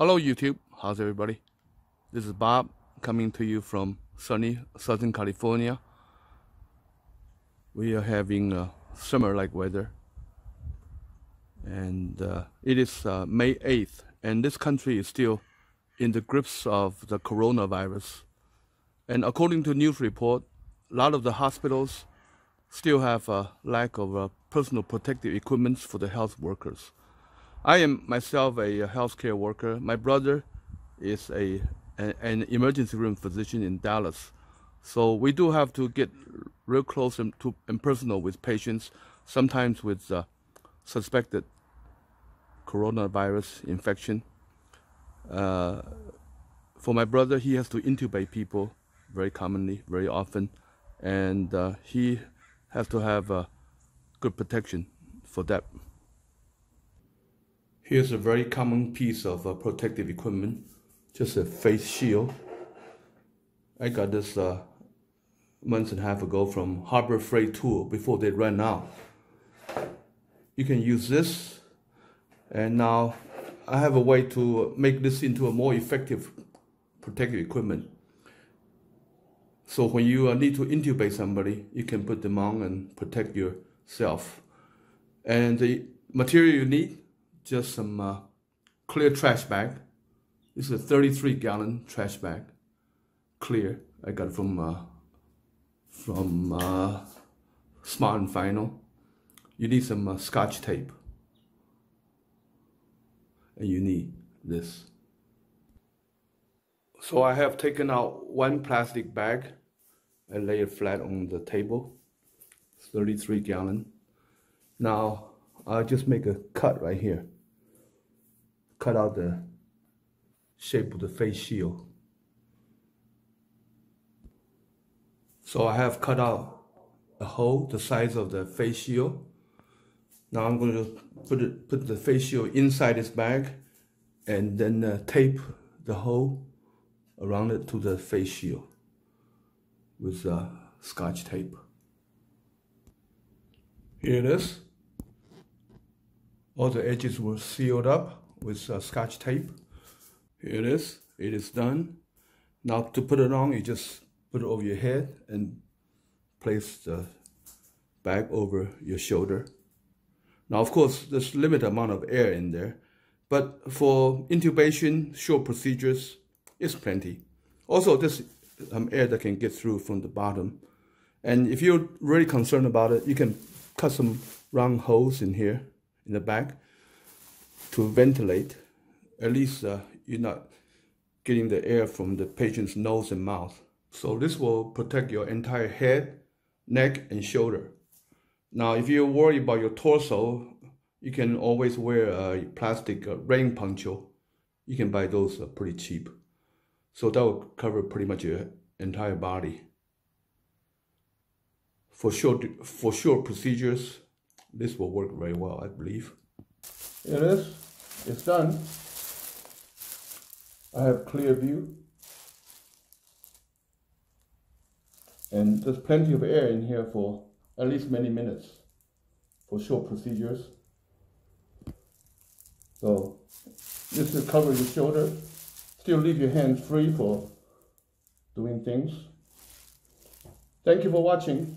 Hello YouTube, how's everybody? This is Bob coming to you from sunny Southern California. We are having uh, summer-like weather and uh, it is uh, May 8th and this country is still in the grips of the coronavirus. And according to news report, a lot of the hospitals still have a lack of uh, personal protective equipment for the health workers. I am myself a healthcare worker. My brother is a an, emergency room physician in Dallas. So we do have to get real close and, to, and personal with patients, sometimes with uh, suspected coronavirus infection. Uh, for my brother, he has to intubate people very commonly, very often, and uh, he has to have uh, good protection for that. Here's a very common piece of uh, protective equipment, just a face shield. I got this uh, months and a half ago from Harbor Freight Tool before they ran out. You can use this, and now I have a way to make this into a more effective protective equipment. So when you uh, need to intubate somebody, you can put them on and protect yourself. And the material you need just some uh, clear trash bag. This is a 33 gallon trash bag, clear. I got it from uh, from uh, Smart and Final. You need some uh, scotch tape, and you need this. So I have taken out one plastic bag and lay it flat on the table. 33 gallon. Now I'll just make a cut right here cut out the shape of the face shield. So I have cut out a hole the size of the face shield. Now I'm going to put it, put the face shield inside this bag and then uh, tape the hole around it to the face shield with uh, scotch tape. Here it is. All the edges were sealed up with uh, scotch tape. Here it is. It is done. Now to put it on, you just put it over your head and place the bag over your shoulder. Now, of course, there's limited amount of air in there, but for intubation, short procedures, it's plenty. Also, there's um, air that can get through from the bottom. And if you're really concerned about it, you can cut some round holes in here in the back to ventilate, at least uh, you're not getting the air from the patient's nose and mouth. So this will protect your entire head, neck, and shoulder. Now, if you're worried about your torso, you can always wear a plastic uh, rain poncho. You can buy those uh, pretty cheap. So that will cover pretty much your entire body. For short, for short procedures, this will work very well, I believe. It is. It's done. I have clear view. And there's plenty of air in here for at least many minutes for short procedures. So this will cover your shoulder. Still leave your hands free for doing things. Thank you for watching.